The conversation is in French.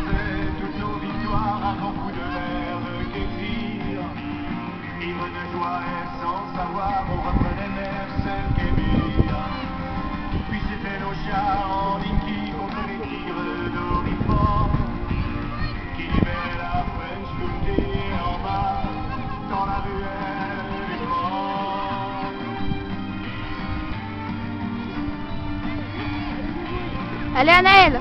toutes nos victoires à grands coups de verre de kéfir. Ivre de joie et sans savoir, on reprenait Mercel Kébir. Puis c'était nos chars en liquide contre les tigres d'Orifort qui libèrent la French Beauty en bas dans la ruelle des morts. Allez, Anaëlle